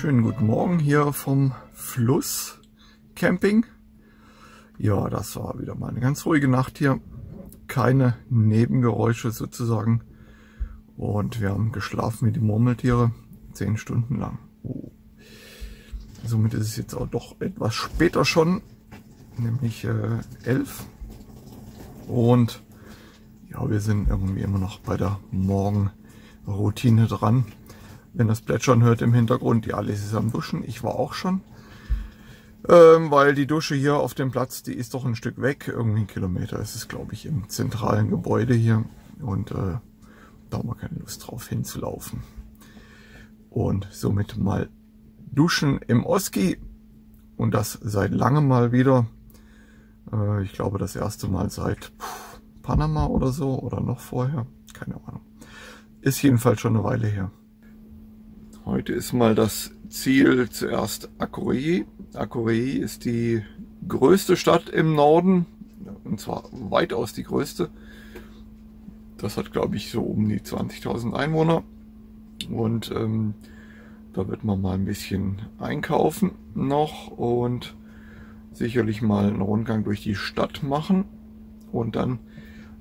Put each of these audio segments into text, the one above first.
Schönen guten Morgen hier vom Fluss Camping. Ja, das war wieder mal eine ganz ruhige Nacht hier. Keine Nebengeräusche sozusagen. Und wir haben geschlafen wie die Murmeltiere. Zehn Stunden lang. Oh. Somit ist es jetzt auch doch etwas später schon. Nämlich äh, elf. Und ja, wir sind irgendwie immer noch bei der Morgenroutine dran wenn das Plätschern hört im Hintergrund. Die Alice ist am Duschen. Ich war auch schon. Ähm, weil die Dusche hier auf dem Platz, die ist doch ein Stück weg. Irgendwie ein Kilometer ist es, glaube ich, im zentralen Gebäude hier. Und äh, da haben wir keine Lust drauf hinzulaufen. Und somit mal duschen im Oski. Und das seit langem mal wieder. Äh, ich glaube, das erste Mal seit pff, Panama oder so. Oder noch vorher. Keine Ahnung. Ist jedenfalls schon eine Weile her. Heute ist mal das Ziel zuerst Akureyri. Akureyri ist die größte Stadt im Norden, und zwar weitaus die größte. Das hat, glaube ich, so um die 20.000 Einwohner. Und ähm, da wird man mal ein bisschen einkaufen noch und sicherlich mal einen Rundgang durch die Stadt machen. Und dann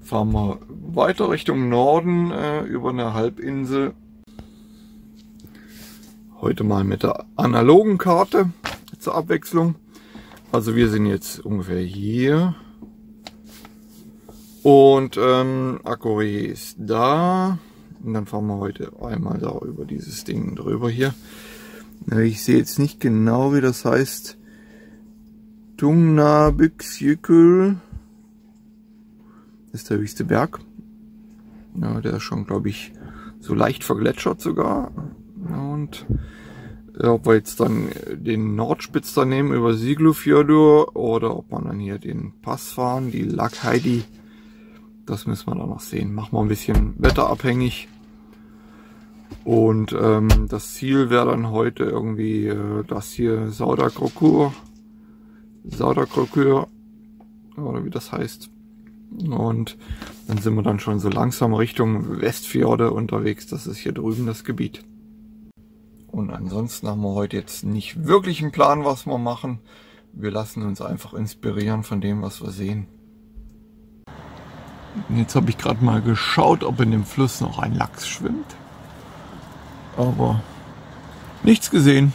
fahren wir weiter Richtung Norden äh, über eine Halbinsel Heute mal mit der analogen Karte zur Abwechslung. Also wir sind jetzt ungefähr hier. Und ähm, Akkurie ist da. Und dann fahren wir heute einmal da über dieses Ding drüber hier. Ich sehe jetzt nicht genau, wie das heißt. Tungna Büxjükül ist der höchste Berg. Ja, der ist schon, glaube ich, so leicht vergletschert sogar. Und ob wir jetzt dann den Nordspitz da nehmen über Siglufjördur oder ob man dann hier den Pass fahren, die Lackheidi, das müssen wir dann noch sehen. Machen wir ein bisschen wetterabhängig. Und ähm, das Ziel wäre dann heute irgendwie äh, das hier Sauderkrokur, Sauderkrokur, oder wie das heißt. Und dann sind wir dann schon so langsam Richtung Westfjorde unterwegs. Das ist hier drüben das Gebiet. Und ansonsten haben wir heute jetzt nicht wirklich einen Plan, was wir machen. Wir lassen uns einfach inspirieren von dem, was wir sehen. Jetzt habe ich gerade mal geschaut, ob in dem Fluss noch ein Lachs schwimmt. Aber nichts gesehen.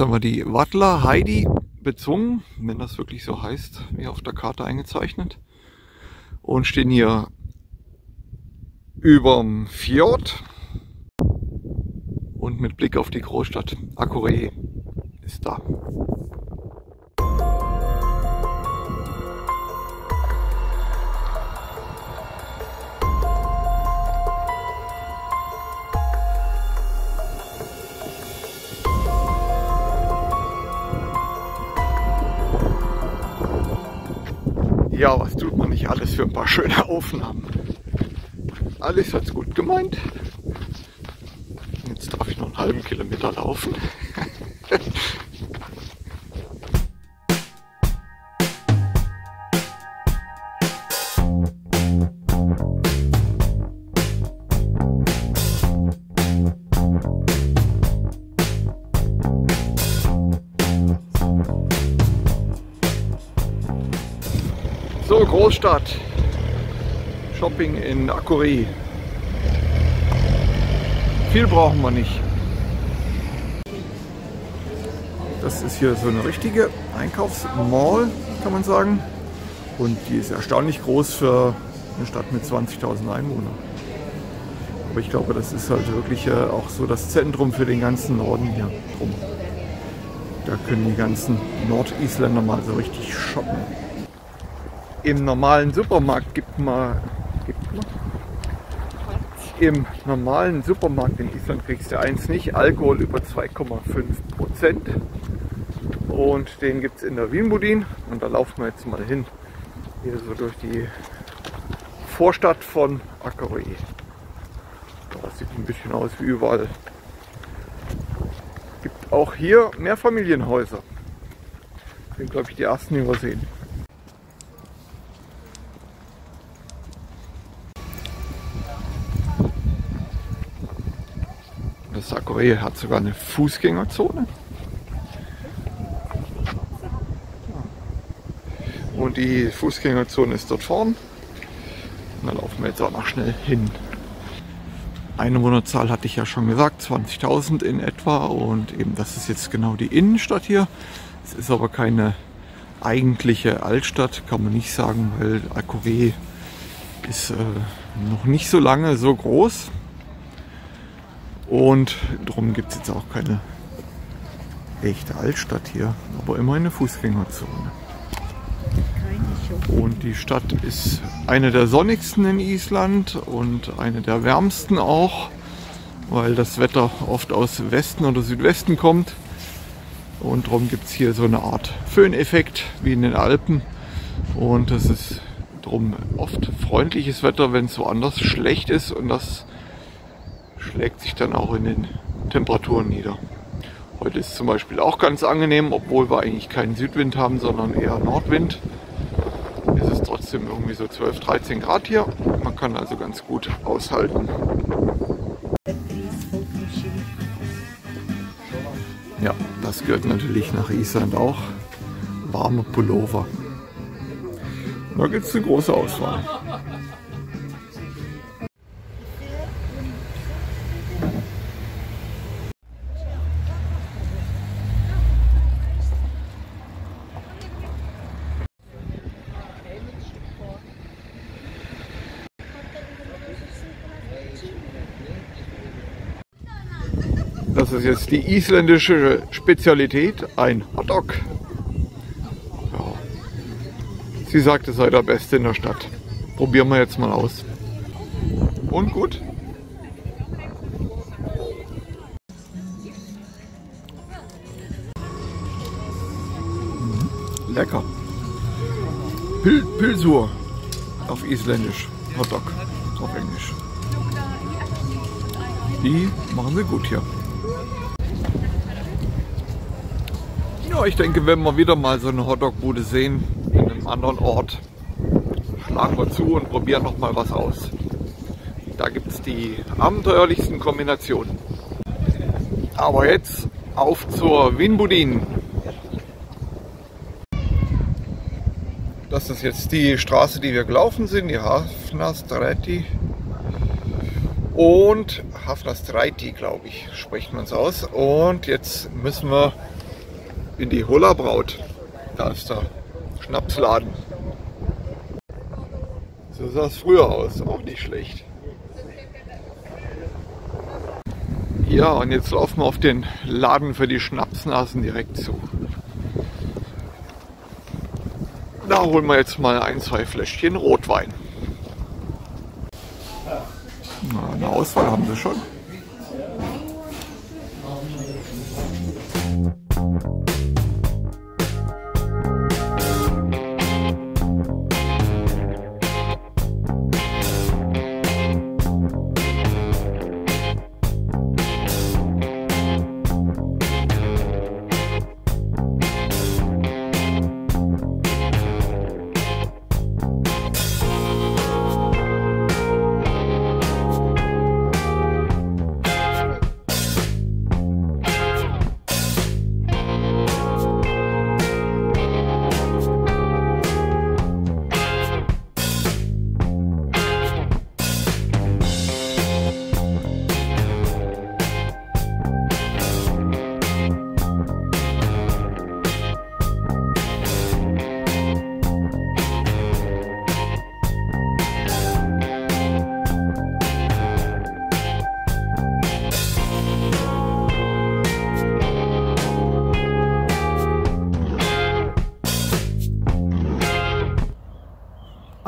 Jetzt haben wir die Wattler Heidi bezwungen, wenn das wirklich so heißt, wie auf der Karte eingezeichnet. Und stehen hier überm Fjord und mit Blick auf die Großstadt Akureyri ist da. Ja, was tut man nicht alles für ein paar schöne Aufnahmen. Alles hat's gut gemeint. Jetzt darf ich noch einen halben Kilometer laufen. So, Großstadt. Shopping in Akuri. Viel brauchen wir nicht. Das ist hier so eine richtige Einkaufsmall, kann man sagen. Und die ist erstaunlich groß für eine Stadt mit 20.000 Einwohnern. Aber ich glaube, das ist halt wirklich äh, auch so das Zentrum für den ganzen Norden hier drum. Da können die ganzen Nordisländer mal so richtig shoppen. Im normalen Supermarkt gibt man, gibt man im normalen Supermarkt in Island kriegst du eins nicht, Alkohol über 2,5 Prozent. Und den gibt es in der Wienbudin. Und da laufen wir jetzt mal hin. Hier so durch die Vorstadt von Akari. Das sieht ein bisschen aus wie überall. Gibt auch hier mehr Familienhäuser. Sind glaube ich die ersten übersehen. Das Sakure hat sogar eine Fußgängerzone. Und die Fußgängerzone ist dort vorn. Da laufen wir jetzt auch noch schnell hin. Einwohnerzahl hatte ich ja schon gesagt, 20.000 in etwa. Und eben das ist jetzt genau die Innenstadt hier. Es ist aber keine eigentliche Altstadt, kann man nicht sagen, weil Akure ist äh, noch nicht so lange so groß. Und darum gibt es jetzt auch keine echte Altstadt hier, aber immer eine Fußgängerzone. Und die Stadt ist eine der sonnigsten in Island und eine der wärmsten auch, weil das Wetter oft aus Westen oder Südwesten kommt. Und darum gibt es hier so eine Art Föhneffekt wie in den Alpen. Und es ist darum oft freundliches Wetter, wenn es woanders schlecht ist. Und das schlägt sich dann auch in den Temperaturen nieder. Heute ist zum Beispiel auch ganz angenehm, obwohl wir eigentlich keinen Südwind haben, sondern eher Nordwind. Ist es trotzdem irgendwie so 12, 13 Grad hier. Man kann also ganz gut aushalten. Ja, das gehört natürlich nach Island auch. Warme Pullover. Da gibt es eine große Auswahl. Das ist jetzt die isländische Spezialität, ein Hotdog. Ja. Sie sagt, es sei der Beste in der Stadt. Probieren wir jetzt mal aus. Und gut. Mhm. Lecker. Pil Pilsur auf Isländisch. Hotdog auf Englisch. Die machen sie gut hier. Ja, ich denke, wenn wir wieder mal so eine Hotdog-Bude sehen, in einem anderen Ort, schlagen wir zu und probieren noch mal was aus. Da gibt es die abenteuerlichsten Kombinationen. Aber jetzt auf zur Winbudin. Das ist jetzt die Straße, die wir gelaufen sind, die Hafnasträti. Und Hafnasträti, glaube ich, spricht man es aus. Und jetzt müssen wir in die Hulla Braut. Da ist der Schnapsladen. So sah es früher aus, auch nicht schlecht. Ja, und jetzt laufen wir auf den Laden für die Schnapsnasen direkt zu. Da holen wir jetzt mal ein, zwei Fläschchen Rotwein. Na, eine Auswahl haben sie schon.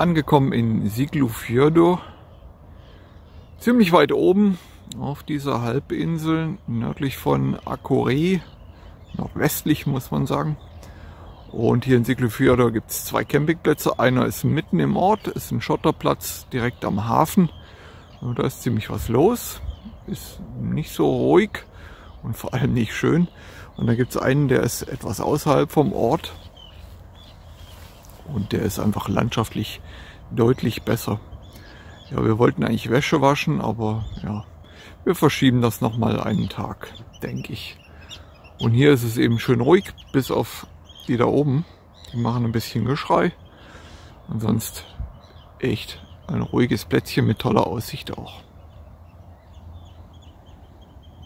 Angekommen in Siglufjordur. Ziemlich weit oben auf dieser Halbinsel, nördlich von Akore, nordwestlich muss man sagen. Und hier in Siglufjordur gibt es zwei Campingplätze. Einer ist mitten im Ort, ist ein Schotterplatz direkt am Hafen. Und da ist ziemlich was los. Ist nicht so ruhig und vor allem nicht schön. Und da gibt es einen, der ist etwas außerhalb vom Ort. Und der ist einfach landschaftlich deutlich besser. Ja, wir wollten eigentlich Wäsche waschen, aber ja, wir verschieben das nochmal einen Tag, denke ich. Und hier ist es eben schön ruhig, bis auf die da oben. Die machen ein bisschen Geschrei. Und sonst echt ein ruhiges Plätzchen mit toller Aussicht auch.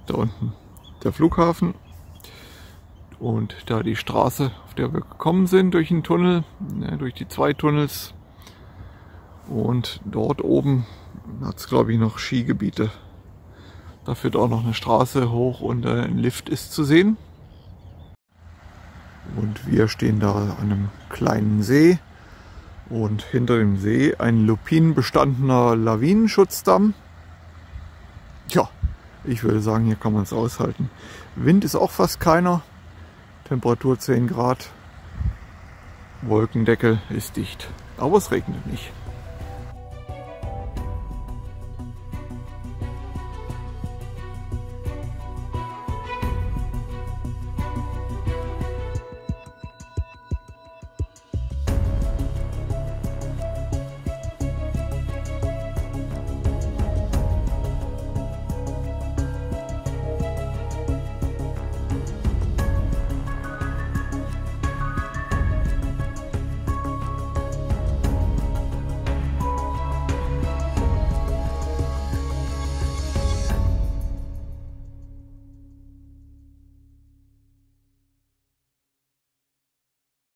Da unten der Flughafen und da die Straße, auf der wir gekommen sind, durch den Tunnel, ne, durch die zwei Tunnels. Und dort oben hat es, glaube ich, noch Skigebiete. Da führt auch noch eine Straße hoch und äh, ein Lift ist zu sehen. Und wir stehen da an einem kleinen See. Und hinter dem See ein lupinenbestandener Lawinenschutzdamm. Tja, ich würde sagen, hier kann man es aushalten. Wind ist auch fast keiner. Temperatur 10 Grad. Wolkendeckel ist dicht. Aber es regnet nicht.